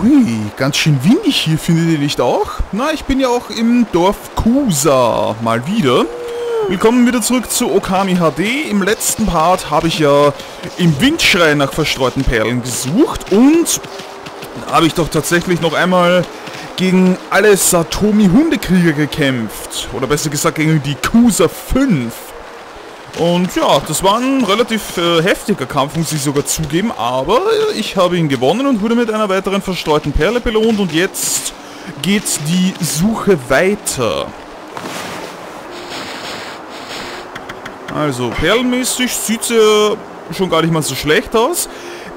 Hui, ganz schön windig hier, findet ihr nicht auch? Na, ich bin ja auch im Dorf Kusa, mal wieder. Willkommen wieder zurück zu Okami HD. Im letzten Part habe ich ja im Windschrei nach verstreuten Perlen gesucht und habe ich doch tatsächlich noch einmal gegen alle Satomi-Hundekrieger gekämpft. Oder besser gesagt gegen die Kusa 5. Und ja, das war ein relativ äh, heftiger Kampf, muss ich sogar zugeben, aber ich habe ihn gewonnen und wurde mit einer weiteren verstreuten Perle belohnt und jetzt geht die Suche weiter. Also, perlenmäßig sieht es ja schon gar nicht mal so schlecht aus.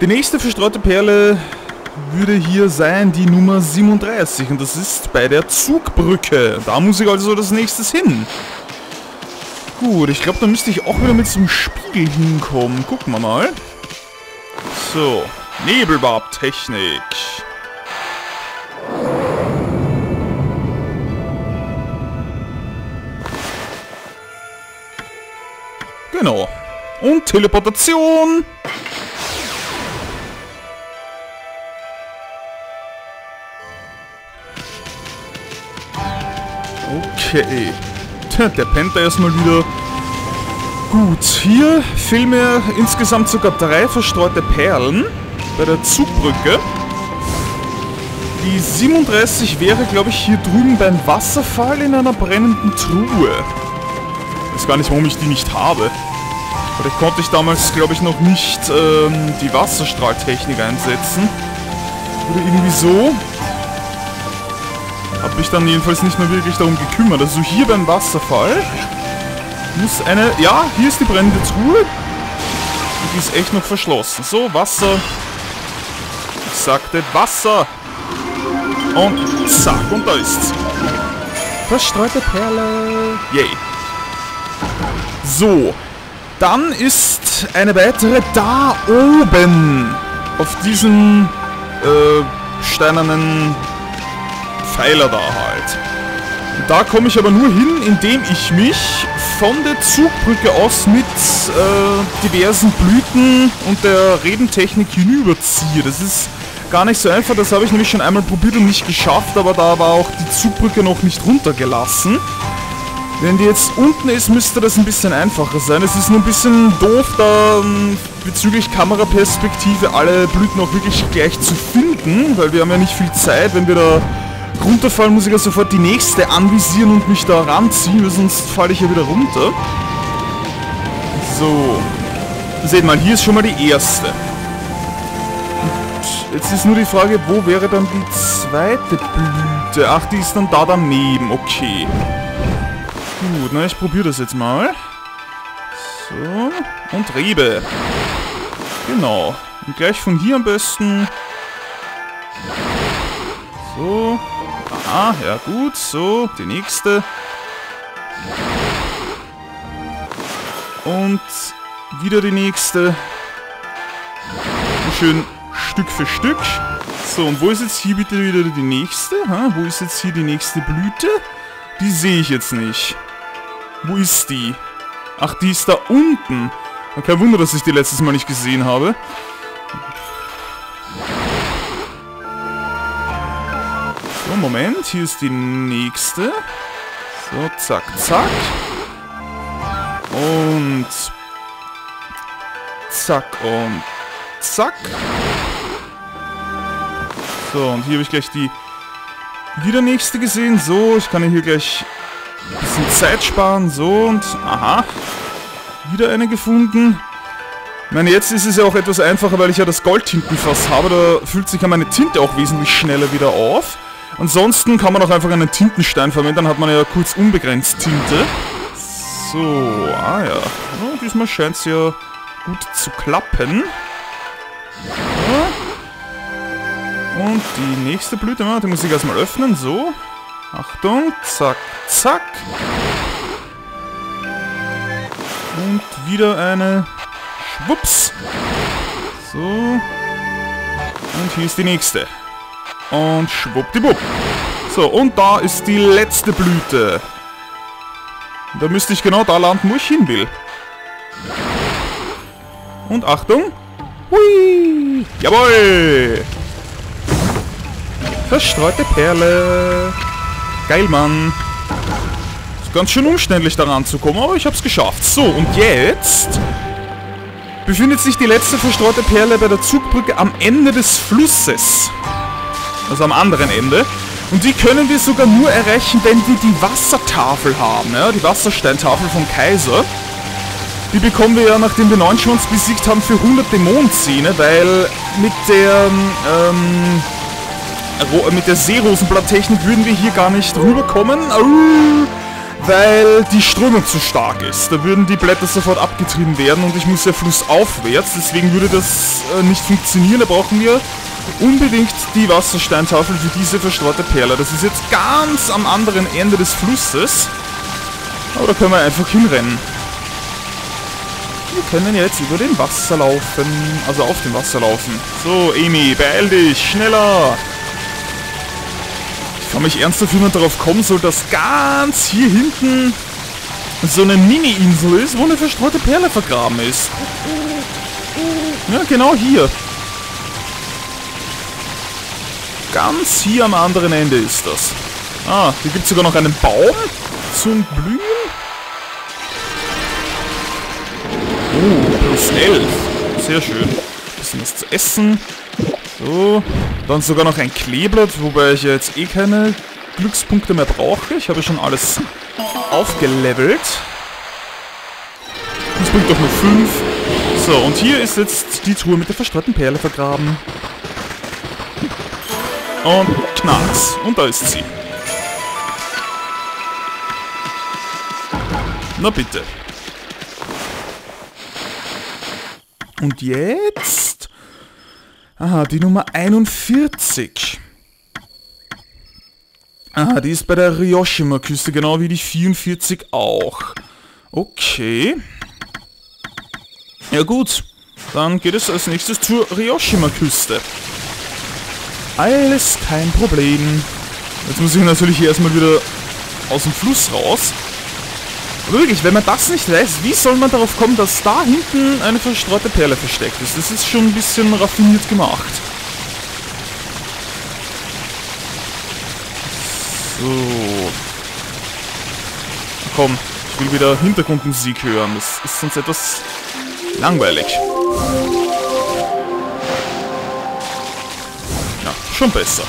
Die nächste verstreute Perle würde hier sein die Nummer 37 und das ist bei der Zugbrücke. Da muss ich also das nächstes hin. Gut, ich glaube, da müsste ich auch wieder mit einem Spiegel hinkommen. Gucken wir mal. So, Nebelbab-Technik. Genau. Und Teleportation. Okay. Der pennt da erstmal wieder. Gut, hier fehlen mir insgesamt sogar drei verstreute Perlen bei der Zugbrücke. Die 37 wäre, glaube ich, hier drüben beim Wasserfall in einer brennenden Truhe. Weiß gar nicht, warum ich die nicht habe. Vielleicht konnte ich damals, glaube ich, noch nicht ähm, die Wasserstrahltechnik einsetzen. Oder irgendwie so. Hab mich dann jedenfalls nicht mehr wirklich darum gekümmert. Also hier beim Wasserfall muss eine... Ja, hier ist die brennende Truhe. Und die ist echt noch verschlossen. So, Wasser. Ich sagte Wasser. Und zack, und da ist's. Verstreute Perle. Yay. So. Dann ist eine weitere da oben. Auf diesem äh, steinernen Pfeiler da halt. Da komme ich aber nur hin, indem ich mich von der Zugbrücke aus mit äh, diversen Blüten und der Redentechnik hinüberziehe. Das ist gar nicht so einfach, das habe ich nämlich schon einmal probiert und nicht geschafft, aber da war auch die Zugbrücke noch nicht runtergelassen. Wenn die jetzt unten ist, müsste das ein bisschen einfacher sein. Es ist nur ein bisschen doof, da ähm, bezüglich Kameraperspektive alle Blüten auch wirklich gleich zu finden, weil wir haben ja nicht viel Zeit, wenn wir da runterfallen, muss ich ja sofort die nächste anvisieren und mich da ranziehen, weil sonst falle ich ja wieder runter. So. Seht mal, hier ist schon mal die erste. Und jetzt ist nur die Frage, wo wäre dann die zweite Blüte? Ach, die ist dann da daneben. Okay. Gut, na, ich probiere das jetzt mal. So. Und Rebe. Genau. Und gleich von hier am besten... So. Aha, ja gut. So, die nächste. Und wieder die nächste. Schön Stück für Stück. So, und wo ist jetzt hier bitte wieder die nächste? Ha? Wo ist jetzt hier die nächste Blüte? Die sehe ich jetzt nicht. Wo ist die? Ach, die ist da unten. Kein Wunder, dass ich die letztes Mal nicht gesehen habe. Moment. Hier ist die nächste. So, zack, zack. Und... Zack und... Zack. So, und hier habe ich gleich die wieder nächste gesehen. So, ich kann hier gleich ein bisschen Zeit sparen. So, und... Aha. Wieder eine gefunden. Ich meine, jetzt ist es ja auch etwas einfacher, weil ich ja das Goldtintenfass habe. Da füllt sich ja meine Tinte auch wesentlich schneller wieder auf. Ansonsten kann man auch einfach einen Tintenstein verwenden, dann hat man ja kurz unbegrenzt Tinte. So, ah ja. Oh, diesmal scheint es ja gut zu klappen. Ja. Und die nächste Blüte, die muss ich erstmal öffnen, so. Achtung, zack, zack. Und wieder eine. Schwupps. So. Und hier ist die nächste. Und schwuppdiwupp. So, und da ist die letzte Blüte. Da müsste ich genau da landen, wo ich hin will. Und Achtung. Hui! Jawohl! Verstreute Perle. Geil, Mann. Ist ganz schön umständlich daran zu kommen, aber ich hab's geschafft. So, und jetzt befindet sich die letzte verstreute Perle bei der Zugbrücke am Ende des Flusses. Also am anderen Ende. Und die können wir sogar nur erreichen, wenn wir die Wassertafel haben. Ja? Die Wassersteintafel vom Kaiser. Die bekommen wir ja, nachdem wir Neunschwanz besiegt haben, für 100 Dämonenzähne, weil mit der, ähm, mit der Seerosenblatttechnik würden wir hier gar nicht rüberkommen, weil die Strömung zu stark ist. Da würden die Blätter sofort abgetrieben werden und ich muss ja flussaufwärts, deswegen würde das äh, nicht funktionieren. Da brauchen wir unbedingt die Wassersteintafel für diese verstreute Perle. Das ist jetzt ganz am anderen Ende des Flusses. Aber da können wir einfach hinrennen. Wir können jetzt über dem Wasser laufen. Also auf dem Wasser laufen. So, Amy, beeil dich. Schneller. Ich frage mich ernsthaft, wie man darauf kommen soll, dass ganz hier hinten so eine Mini-Insel ist, wo eine verstreute Perle vergraben ist. Ja, genau hier. Ganz hier am anderen Ende ist das. Ah, hier gibt es sogar noch einen Baum zum Blühen. Oh, plus 11. Sehr schön. Bisschen was zu essen. So. Dann sogar noch ein Kleeblatt, wobei ich jetzt eh keine Glückspunkte mehr brauche. Ich habe schon alles aufgelevelt. Das bringt doch nur 5. So, und hier ist jetzt die Truhe mit der verstreuten Perle vergraben. Und knacks. Und da ist sie. Na bitte. Und jetzt... Aha, die Nummer 41. Aha, die ist bei der Ryoshima-Küste, genau wie die 44 auch. Okay. Ja gut, dann geht es als nächstes zur Ryoshima-Küste. Alles kein Problem. Jetzt muss ich natürlich erstmal wieder aus dem Fluss raus. Wirklich, wenn man das nicht weiß, wie soll man darauf kommen, dass da hinten eine verstreute Perle versteckt ist? Das ist schon ein bisschen raffiniert gemacht. So. Komm, ich will wieder Hintergrundmusik hören. Das ist sonst etwas langweilig. Ja, schon besser.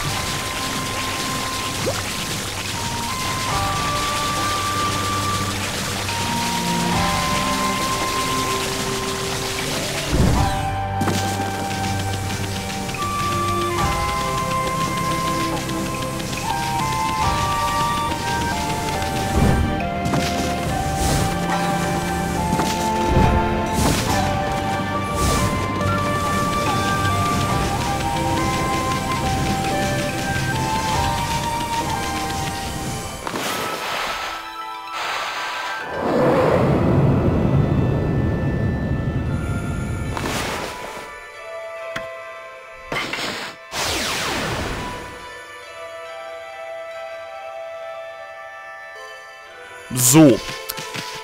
So.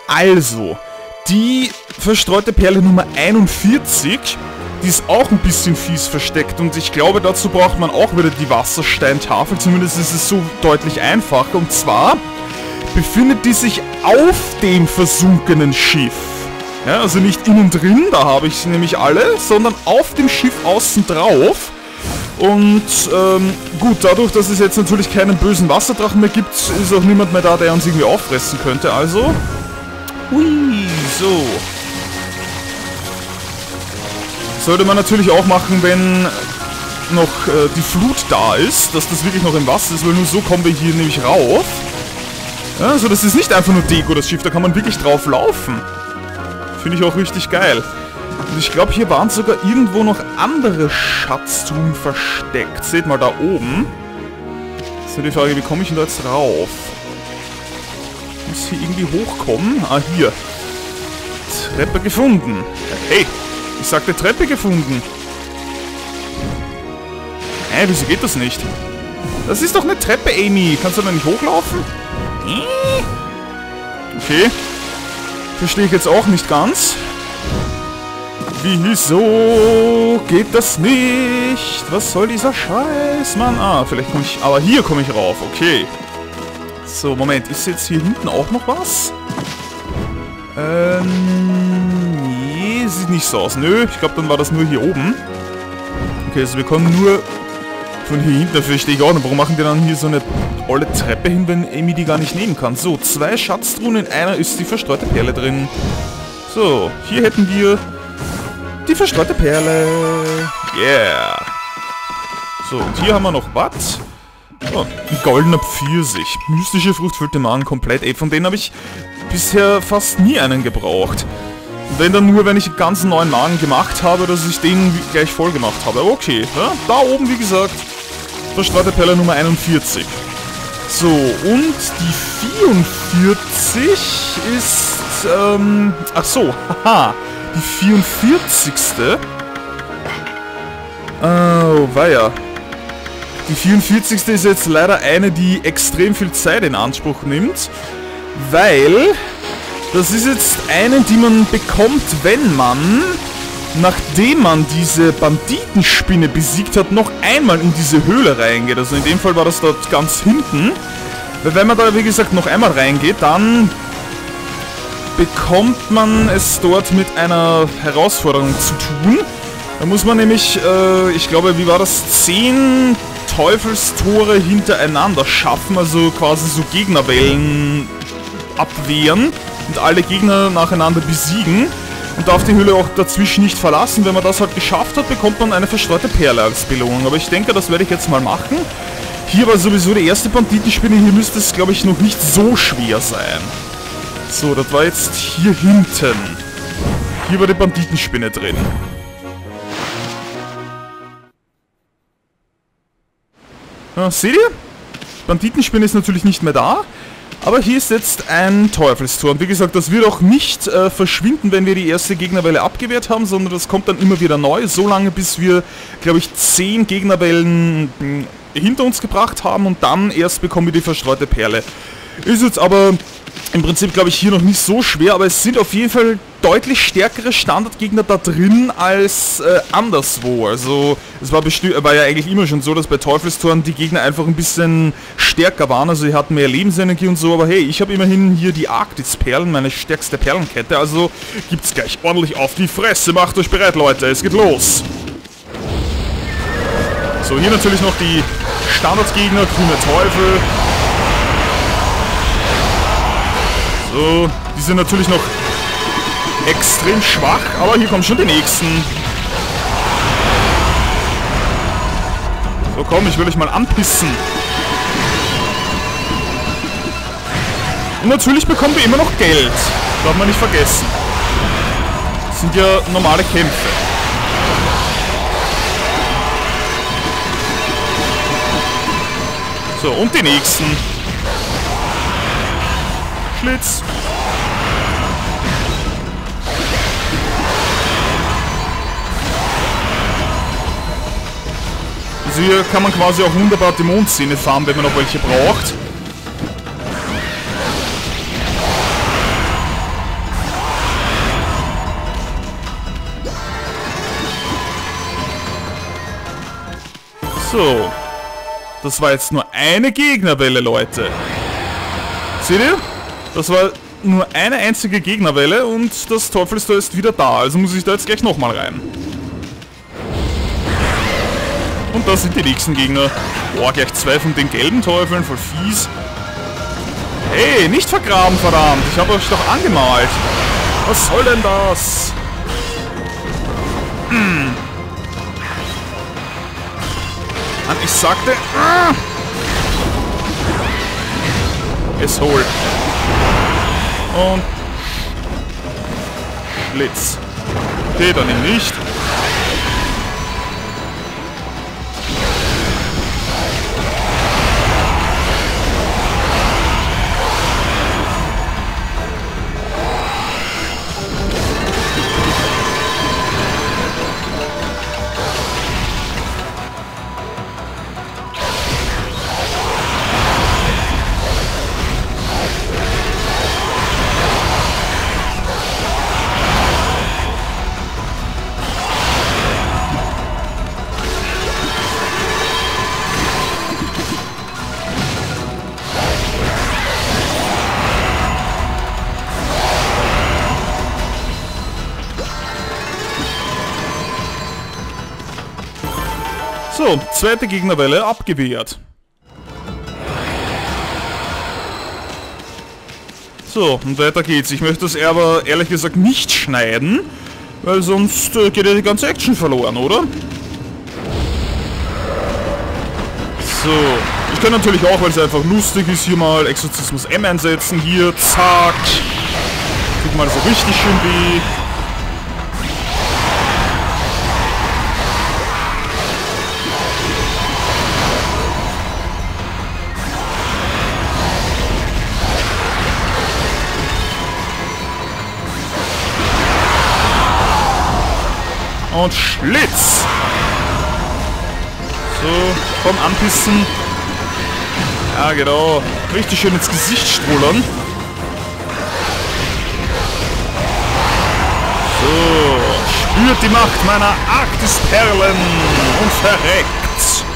Also, die verstreute Perle Nummer 41, die ist auch ein bisschen fies versteckt und ich glaube, dazu braucht man auch wieder die Wassersteintafel, zumindest ist es so deutlich einfacher. Und zwar befindet die sich auf dem versunkenen Schiff. Ja, also nicht innen drin, da habe ich sie nämlich alle, sondern auf dem Schiff außen drauf. Und ähm, gut, dadurch, dass es jetzt natürlich keinen bösen Wasserdrachen mehr gibt, ist auch niemand mehr da, der uns irgendwie auffressen könnte. Also, hui, so. Sollte man natürlich auch machen, wenn noch äh, die Flut da ist, dass das wirklich noch im Wasser ist, weil nur so kommen wir hier nämlich rauf. Ja, also das ist nicht einfach nur Deko, das Schiff, da kann man wirklich drauf laufen. Finde ich auch richtig geil. Und ich glaube, hier waren sogar irgendwo noch andere Schatztruhen versteckt. Seht mal da oben. Das ist nur die Frage, wie komme ich denn da jetzt rauf? Muss hier irgendwie hochkommen? Ah, hier. Treppe gefunden. Hey, ich sagte Treppe gefunden. Hä, wieso geht das nicht? Das ist doch eine Treppe, Amy. Kannst du da nicht hochlaufen? Okay. Verstehe ich jetzt auch nicht ganz. Wieso geht das nicht? Was soll dieser Scheiß, Mann? Ah, vielleicht komme ich... Aber hier komme ich rauf, okay. So, Moment. Ist jetzt hier hinten auch noch was? Ähm... Nee, sieht nicht so aus. Nö, ich glaube, dann war das nur hier oben. Okay, also wir kommen nur von hier hinten. Dafür stehe ich auch noch. Warum machen die dann hier so eine olle Treppe hin, wenn Amy die gar nicht nehmen kann? So, zwei Schatztruhen. In einer ist die verstreute Perle drin. So, hier hätten wir die verstreute Perle. Yeah. So, und hier haben wir noch was. Oh, ein goldener Pfirsich. Mystische Frucht füllt den Magen komplett. Ey, von denen habe ich bisher fast nie einen gebraucht. Wenn dann nur, wenn ich einen ganz neuen Magen gemacht habe, dass ich den gleich voll gemacht habe. Okay, ja? da oben, wie gesagt, verstreute Perle Nummer 41. So, und die 44 ist, ähm, ach so, haha, 44. Oh, weia. Die 44. ist jetzt leider eine, die extrem viel Zeit in Anspruch nimmt, weil das ist jetzt eine, die man bekommt, wenn man, nachdem man diese Banditenspinne besiegt hat, noch einmal in diese Höhle reingeht. Also in dem Fall war das dort ganz hinten. Weil wenn man da, wie gesagt, noch einmal reingeht, dann bekommt man es dort mit einer Herausforderung zu tun. Da muss man nämlich, äh, ich glaube, wie war das, zehn Teufelstore hintereinander schaffen, also quasi so Gegnerwellen abwehren und alle Gegner nacheinander besiegen und darf die Höhle auch dazwischen nicht verlassen. Wenn man das halt geschafft hat, bekommt man eine verstreute Perle als Belohnung. Aber ich denke, das werde ich jetzt mal machen. Hier war sowieso die erste Banditenspinne, hier müsste es, glaube ich, noch nicht so schwer sein. So, das war jetzt hier hinten. Hier war die Banditenspinne drin. Ja, seht ihr? Banditenspinne ist natürlich nicht mehr da. Aber hier ist jetzt ein Teufelstor. Und wie gesagt, das wird auch nicht äh, verschwinden, wenn wir die erste Gegnerwelle abgewehrt haben, sondern das kommt dann immer wieder neu, so lange bis wir, glaube ich, 10 Gegnerwellen hm, hinter uns gebracht haben und dann erst bekommen wir die verstreute Perle. Ist jetzt aber im Prinzip, glaube ich, hier noch nicht so schwer, aber es sind auf jeden Fall deutlich stärkere Standardgegner da drin als äh, anderswo. Also es war, war ja eigentlich immer schon so, dass bei Teufelstoren die Gegner einfach ein bisschen stärker waren, also sie hatten mehr Lebensenergie und so, aber hey, ich habe immerhin hier die Arktis-Perlen, meine stärkste Perlenkette, also gibt's gleich ordentlich auf die Fresse. Macht euch bereit, Leute, es geht los. So, hier natürlich noch die Standardgegner, grüne Teufel, So, die sind natürlich noch extrem schwach, aber hier kommen schon die nächsten. So, komm, ich will euch mal anpissen. Und natürlich bekommen wir immer noch Geld. Darf man nicht vergessen. Das sind ja normale Kämpfe. So, und die nächsten. Schlitz. Also hier kann man quasi auch wunderbar die Mondszene fahren, wenn man noch welche braucht. So. Das war jetzt nur eine Gegnerwelle, Leute. Seht ihr? Das war nur eine einzige Gegnerwelle und das Teufelstor ist wieder da. Also muss ich da jetzt gleich nochmal rein. Und da sind die nächsten Gegner. Boah, gleich zwei von den gelben Teufeln, voll fies. Hey, nicht vergraben, verdammt. Ich habe euch doch angemalt. Was soll denn das? Hm. Ich sagte... Ah, es holt. Und... Blitz. Okay, dann eben nicht. So, zweite Gegnerwelle abgewehrt. So, und weiter geht's. Ich möchte das aber ehrlich gesagt nicht schneiden, weil sonst äh, geht ja die ganze Action verloren, oder? So, ich kann natürlich auch, weil es einfach lustig ist, hier mal Exorzismus M einsetzen. Hier, zack. Tut mal so richtig schön weh. Und Schlitz! So, komm, anpissen. Ja, genau. Richtig schön ins Gesicht strollern. So, spürt die Macht meiner Arktisperlen und verreckt.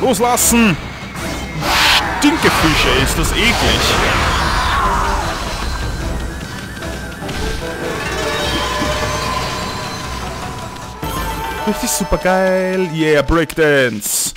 Loslassen! Stinkefische, ist das eklig. Richtig super geil. Yeah, Breakdance.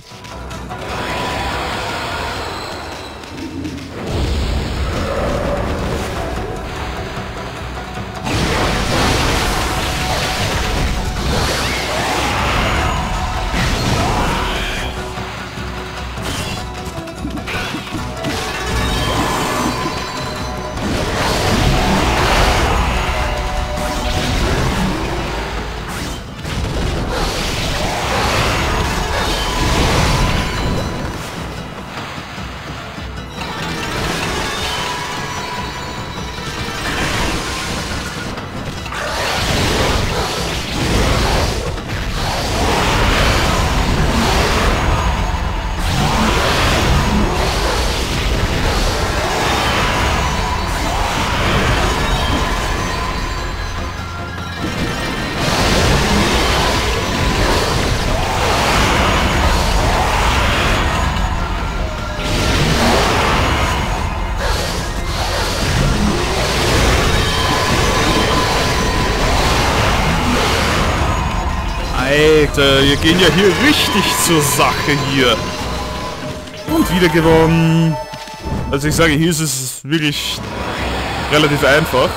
Alter, wir gehen ja hier richtig zur Sache hier. Und wieder gewonnen. Also ich sage, hier ist es wirklich relativ einfach.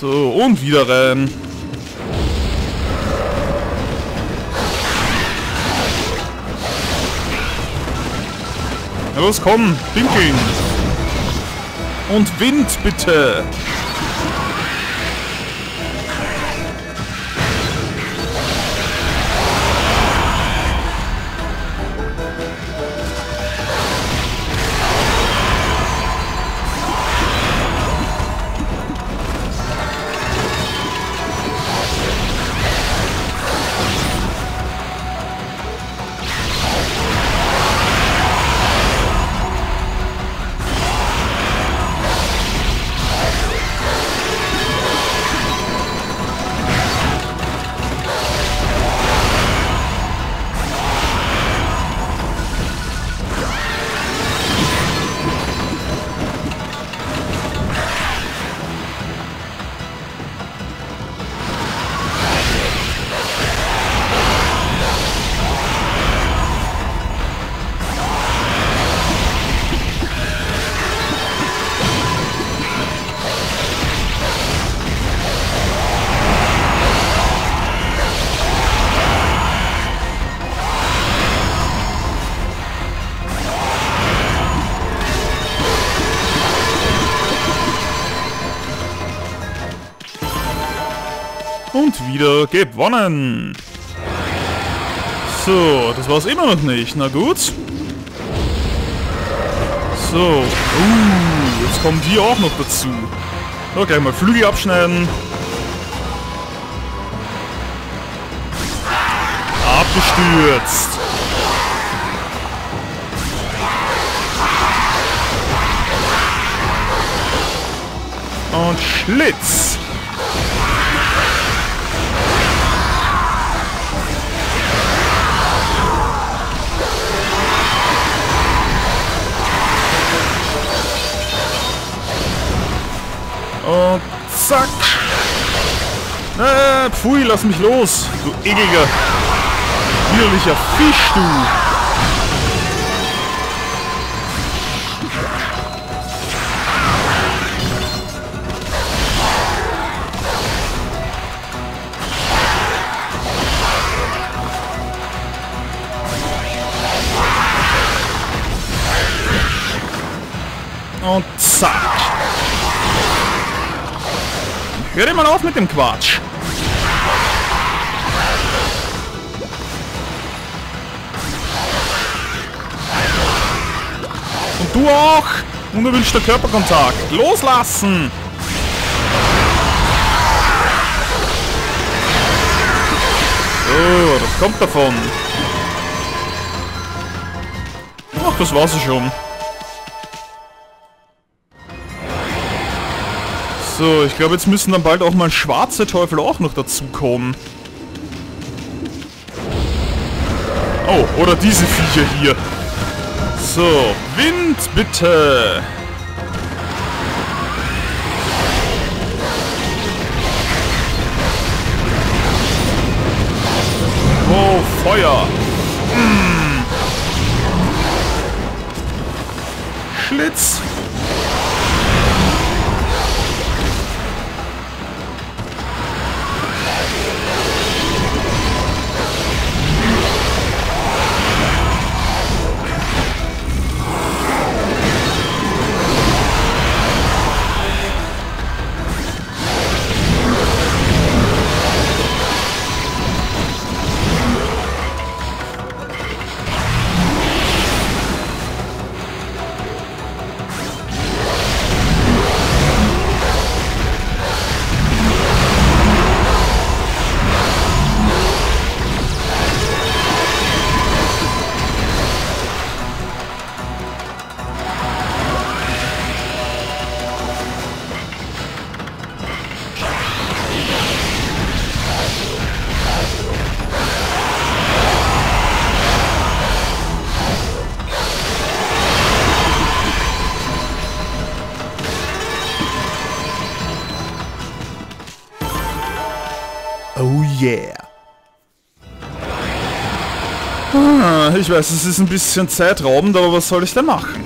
So, und wieder rein. Los, komm, pinkeln. Und Wind, bitte. Wieder gewonnen. So, das war's immer noch nicht. Na gut. So. Uh, jetzt kommen die auch noch dazu. So, gleich mal Flügel abschneiden. Abgestürzt. Und Schlitz. Und zack. Äh, pfui, lass mich los. Du ekliger, widerlicher Fisch, du. Hör mal auf mit dem Quatsch. Und du auch. Unerwünschter Körperkontakt. Loslassen. So, das kommt davon. Ach, das war's schon. So, ich glaube, jetzt müssen dann bald auch mal schwarze Teufel auch noch dazukommen. Oh, oder diese Viecher hier. So, Wind bitte. Oh, Feuer. Mm. Schlitz. Ah, ich weiß, es ist ein bisschen zeitraubend, aber was soll ich denn machen?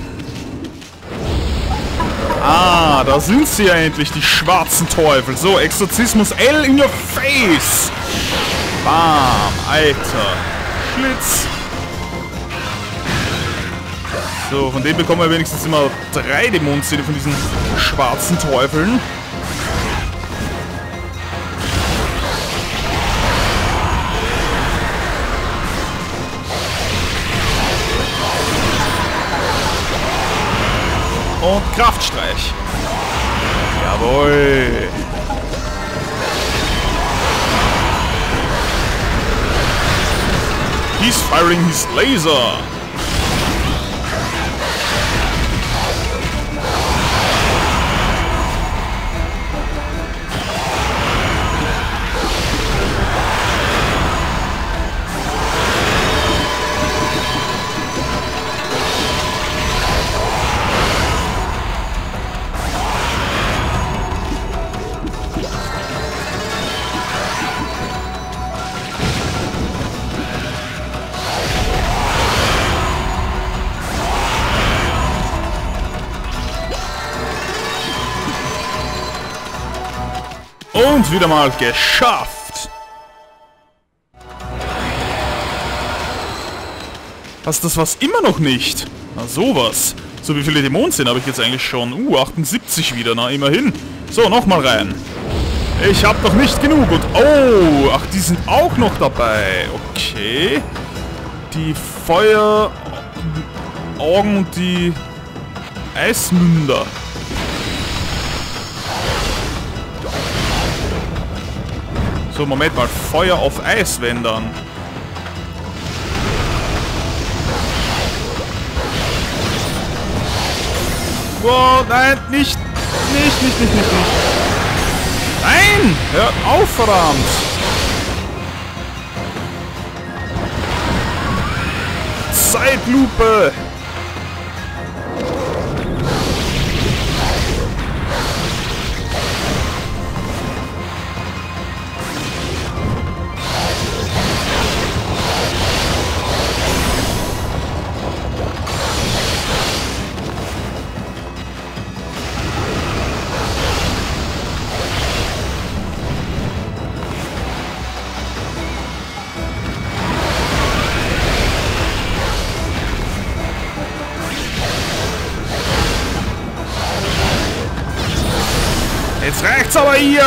Ah, da sind sie ja endlich, die schwarzen Teufel. So, Exorzismus L in your face. Bam, Alter. Schlitz. So, von denen bekommen wir wenigstens immer drei Dämonenszene von diesen schwarzen Teufeln. Kraftstreich. Jawohl. He's firing his laser. Und wieder mal geschafft. Was, das war's immer noch nicht? Na sowas. So, wie viele Dämonen sind habe ich jetzt eigentlich schon? Uh, 78 wieder, na immerhin. So, nochmal rein. Ich hab doch nicht genug und... Oh, ach, die sind auch noch dabei. Okay. Die Feueraugen und die Eismünder. So, Moment mal. Feuer auf Eis, wenn dann. Wow, nein, nicht. Nicht, nicht, nicht, nicht, nicht. Nein! Hört auf, verdammt! Zeitlupe!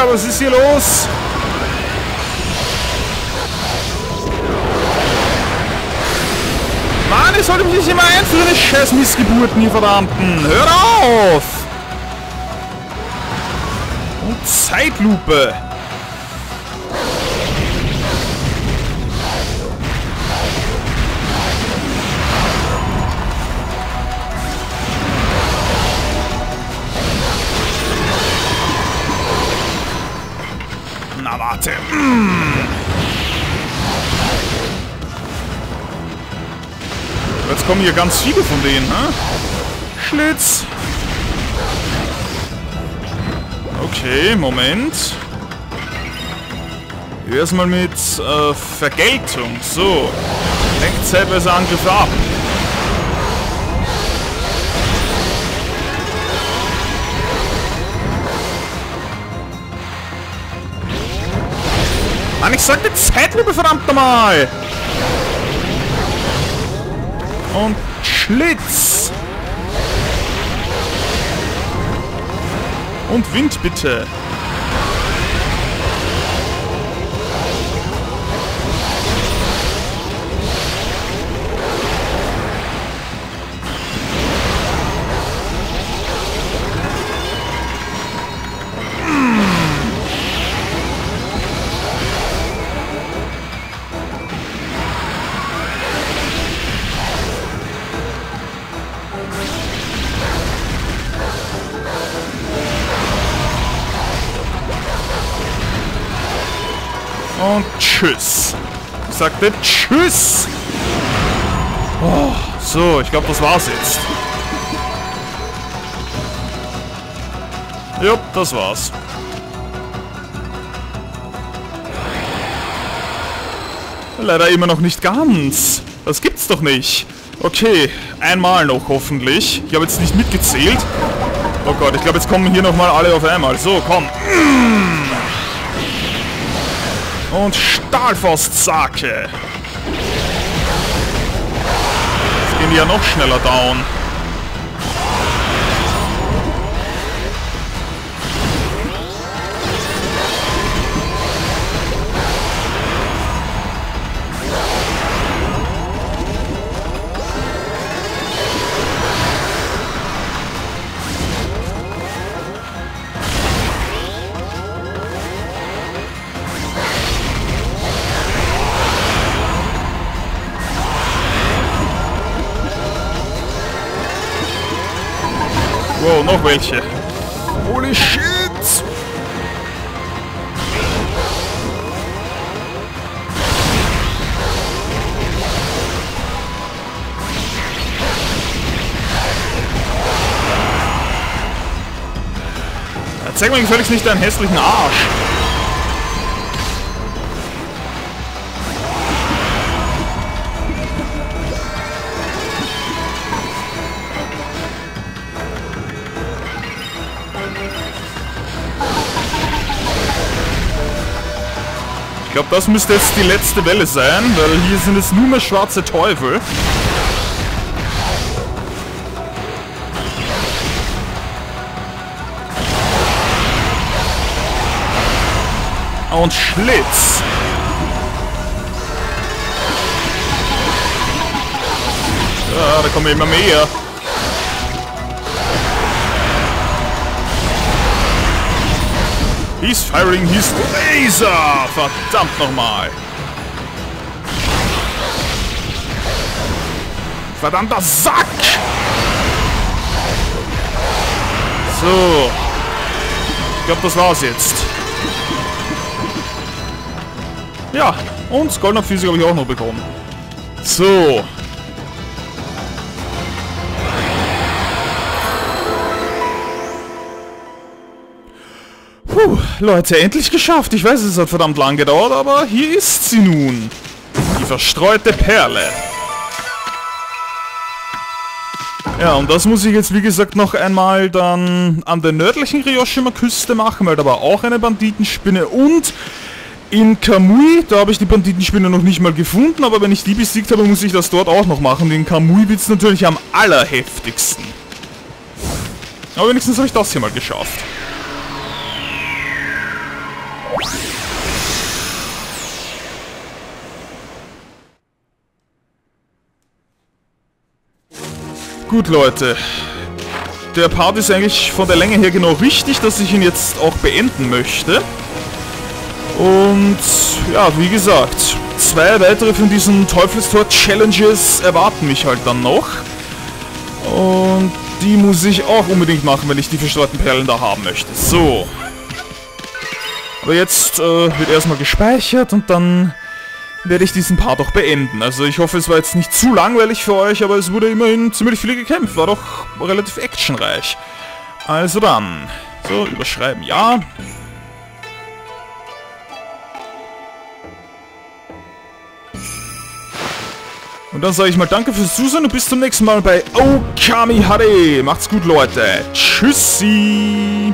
Aber. Was ist hier los? Mann, ich sollte mich nicht immer einführen, die scheiß Missgeburten, ihr Verdammten. Hört auf! Und Zeitlupe. Na warte. Jetzt kommen hier ganz viele von denen, ne? Schlitz. Okay, Moment. Erstmal mit äh, Vergeltung. So. Lenkt zeitweise Angriffe ab. Mann, ich sagte Zeitlupe, verdammt nochmal! Und Schlitz! Und Wind bitte! Tschüss. Ich sagte tschüss. Oh, so, ich glaube, das war's jetzt. Ja, das war's. Leider immer noch nicht ganz. Das gibt's doch nicht. Okay, einmal noch hoffentlich. Ich habe jetzt nicht mitgezählt. Oh Gott, ich glaube, jetzt kommen hier nochmal alle auf einmal. So, komm. Und Stahlfaust-Sake. Jetzt gehen die ja noch schneller down. Wow, noch welche. Holy shit! Zeig mir gefälligst nicht deinen hässlichen Arsch. Das müsste jetzt die letzte Welle sein, weil hier sind es nur mehr schwarze Teufel. Und Schlitz. Ja, da kommen immer mehr. He's firing his laser! Verdammt nochmal! Verdammter Sack! So. Ich glaube, das war's jetzt. Ja, und Goldener Physik habe ich auch noch bekommen. So. Puh, Leute, endlich geschafft. Ich weiß, es hat verdammt lang gedauert, aber hier ist sie nun. Die verstreute Perle. Ja, und das muss ich jetzt, wie gesagt, noch einmal dann an der nördlichen Ryoshima-Küste machen, weil da war auch eine Banditenspinne und in Kamui, da habe ich die Banditenspinne noch nicht mal gefunden, aber wenn ich die besiegt habe, muss ich das dort auch noch machen. In Kamui wird es natürlich am allerheftigsten. Aber wenigstens habe ich das hier mal geschafft. Gut, Leute. Der Part ist eigentlich von der Länge her genau richtig, dass ich ihn jetzt auch beenden möchte. Und ja, wie gesagt, zwei weitere von diesen Teufelstor-Challenges erwarten mich halt dann noch. Und die muss ich auch unbedingt machen, wenn ich die verstreuten Perlen da haben möchte. So. Aber jetzt äh, wird erstmal gespeichert und dann werde ich diesen Part auch beenden. Also ich hoffe, es war jetzt nicht zu langweilig für euch, aber es wurde immerhin ziemlich viel gekämpft. War doch relativ actionreich. Also dann. So, überschreiben, ja. Und dann sage ich mal danke fürs Zusehen und bis zum nächsten Mal bei Okami Hare. Macht's gut, Leute. Tschüssi.